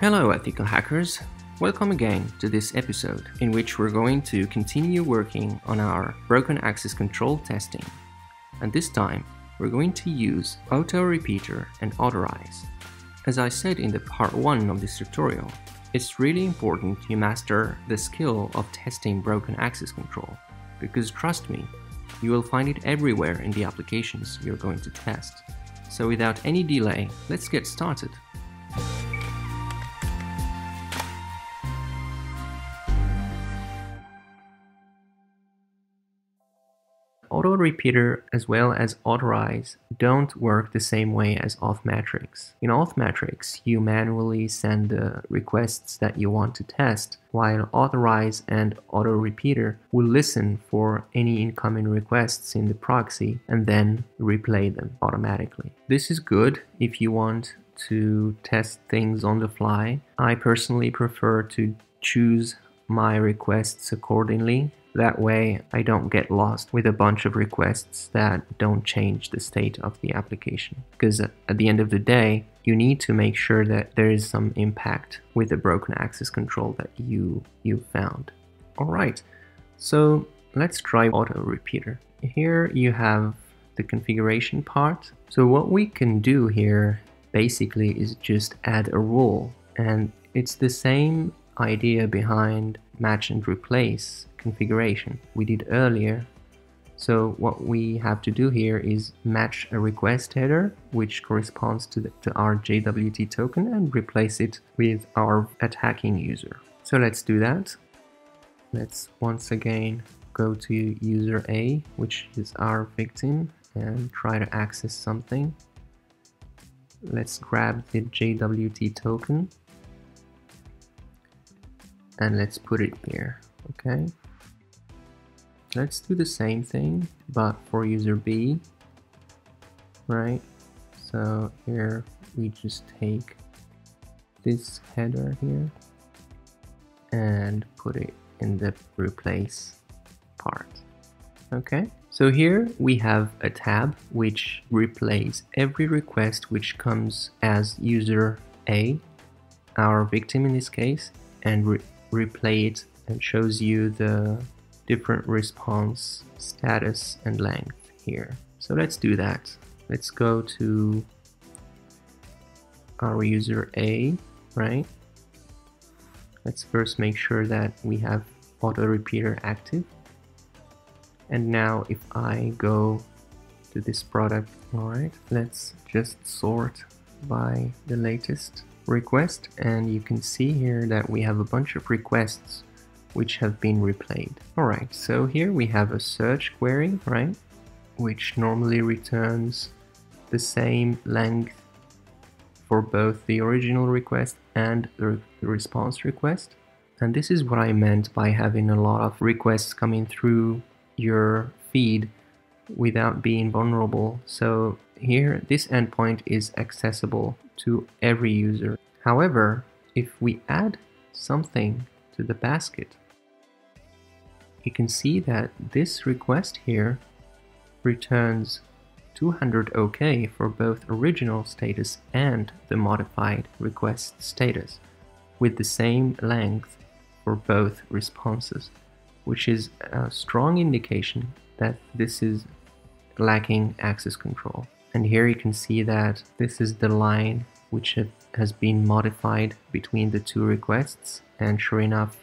Hello, ethical hackers. Welcome again to this episode, in which we're going to continue working on our broken access control testing. And this time, we're going to use auto repeater and authorize. As I said in the part 1 of this tutorial, it's really important you master the skill of testing broken access control, because trust me, you will find it everywhere in the applications you're going to test. So without any delay, let's get started. Auto repeater as well as authorize don't work the same way as auth matrix. In auth matrix, you manually send the requests that you want to test, while authorize and auto repeater will listen for any incoming requests in the proxy and then replay them automatically. This is good if you want to test things on the fly. I personally prefer to choose my requests accordingly that way I don't get lost with a bunch of requests that don't change the state of the application. Because at the end of the day, you need to make sure that there is some impact with the broken access control that you, you found. Alright, so let's try auto repeater. Here you have the configuration part. So what we can do here basically is just add a rule and it's the same idea behind match and replace configuration we did earlier. So what we have to do here is match a request header which corresponds to, the, to our JWT token and replace it with our attacking user. So let's do that. Let's once again go to user A, which is our victim, and try to access something. Let's grab the JWT token and let's put it here, okay? Let's do the same thing, but for user B, right? So here we just take this header here and put it in the replace part. Okay, so here we have a tab which replaces every request which comes as user A, our victim in this case, and replay it and shows you the different response status and length here. So let's do that. Let's go to our user A, right? Let's first make sure that we have auto repeater active. And now if I go to this product, all right, let's just sort by the latest request. And you can see here that we have a bunch of requests which have been replayed. Alright, so here we have a search query, right, which normally returns the same length for both the original request and the response request. And this is what I meant by having a lot of requests coming through your feed without being vulnerable. So here, this endpoint is accessible to every user. However, if we add something to the basket, you can see that this request here returns 200 OK for both original status and the modified request status, with the same length for both responses, which is a strong indication that this is lacking access control. And here you can see that this is the line which has been modified between the two requests and sure enough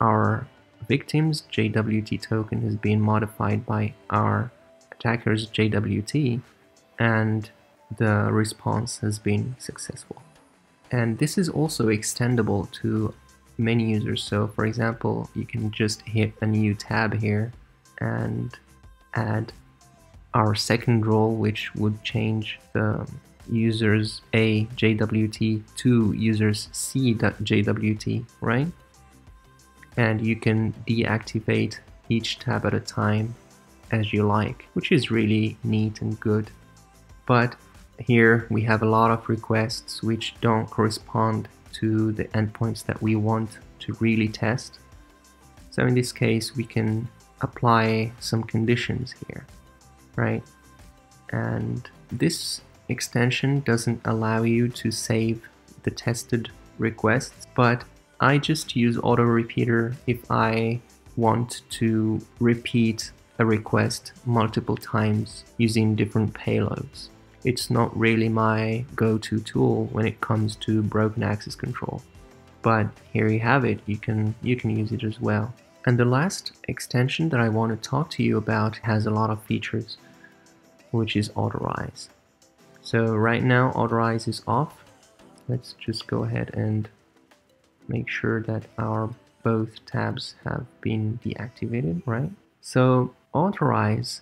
our victim's JWT token has been modified by our attacker's JWT and the response has been successful. And this is also extendable to many users. So for example, you can just hit a new tab here and add our second role, which would change the users A JWT to users C.JWT, right? And you can deactivate each tab at a time as you like, which is really neat and good. But here we have a lot of requests which don't correspond to the endpoints that we want to really test. So in this case, we can apply some conditions here, right? And this extension doesn't allow you to save the tested requests, but I just use auto repeater if I want to repeat a request multiple times using different payloads. It's not really my go-to tool when it comes to broken access control. But here you have it, you can you can use it as well. And the last extension that I want to talk to you about has a lot of features, which is Authorize. So right now Authorize is off. Let's just go ahead and make sure that our both tabs have been deactivated, right? So Authorize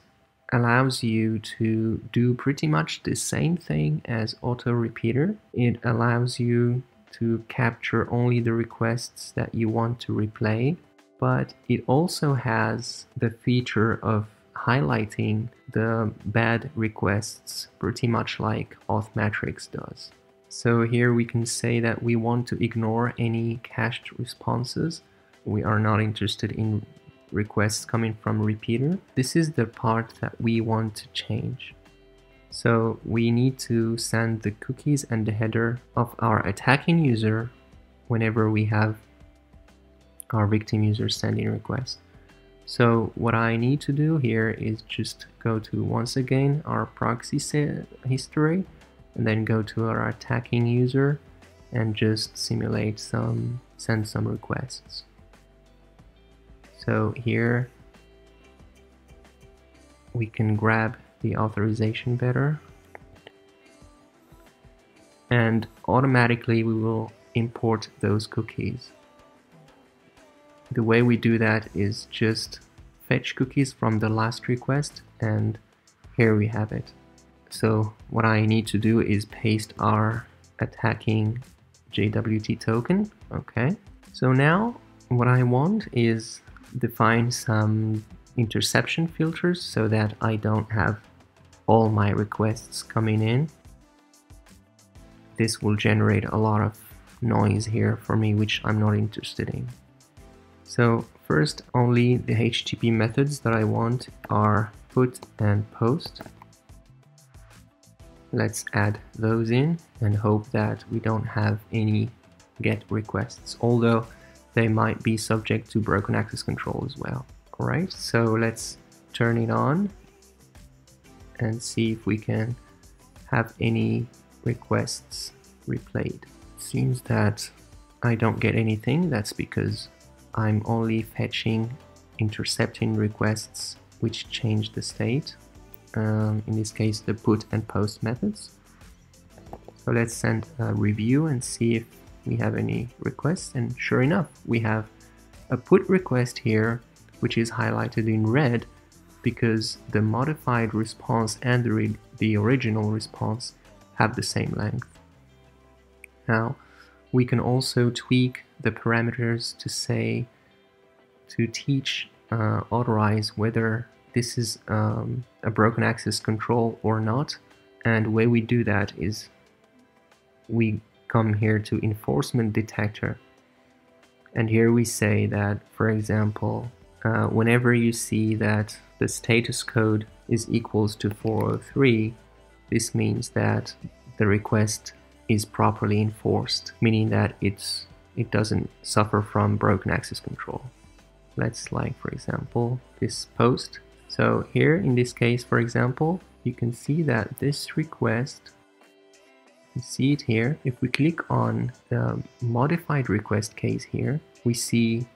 allows you to do pretty much the same thing as auto repeater. It allows you to capture only the requests that you want to replay, but it also has the feature of highlighting the bad requests pretty much like Authmetrics does. So here we can say that we want to ignore any cached responses. We are not interested in requests coming from repeater. This is the part that we want to change. So we need to send the cookies and the header of our attacking user whenever we have our victim user sending requests. So what I need to do here is just go to once again our proxy history and then go to our attacking user and just simulate some send some requests. So here we can grab the authorization better and automatically we will import those cookies. The way we do that is just fetch cookies from the last request and here we have it. So what I need to do is paste our attacking JWT token. Okay. So now what I want is define some interception filters so that I don't have all my requests coming in. This will generate a lot of noise here for me, which I'm not interested in. So first, only the HTTP methods that I want are put and post. Let's add those in and hope that we don't have any get requests, although they might be subject to broken access control as well. Alright, so let's turn it on and see if we can have any requests replayed. Seems that I don't get anything, that's because I'm only fetching intercepting requests which change the state um, in this case the put and post methods. So let's send a review and see if we have any requests and sure enough we have a put request here which is highlighted in red because the modified response and the, the original response have the same length. Now we can also tweak the parameters to say to teach uh, authorize whether this is um, a broken access control or not. And the way we do that is we come here to enforcement detector. And here we say that, for example, uh, whenever you see that the status code is equals to 403, this means that the request is properly enforced, meaning that it's it doesn't suffer from broken access control. Let's like, for example, this post so here in this case, for example, you can see that this request, you see it here. If we click on the modified request case here, we see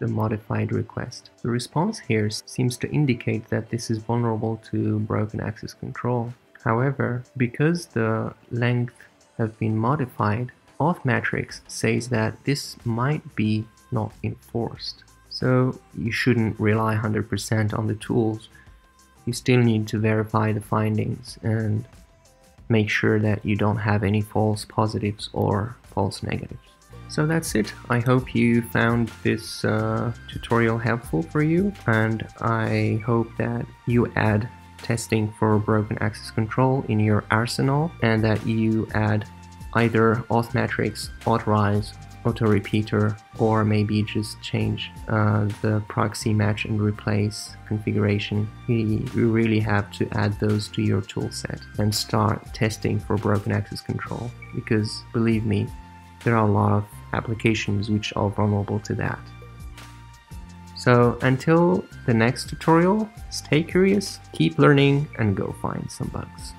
the modified request. The response here seems to indicate that this is vulnerable to broken access control. However, because the length has been modified, Authmetrics says that this might be not enforced. So you shouldn't rely 100% on the tools. You still need to verify the findings and make sure that you don't have any false positives or false negatives. So that's it. I hope you found this uh, tutorial helpful for you and I hope that you add testing for broken access control in your arsenal and that you add either Authmetrics, Authorize, auto repeater or maybe just change uh, the proxy match and replace configuration. You, you really have to add those to your toolset and start testing for broken access control because believe me, there are a lot of applications which are vulnerable to that. So until the next tutorial, stay curious, keep learning, and go find some bugs.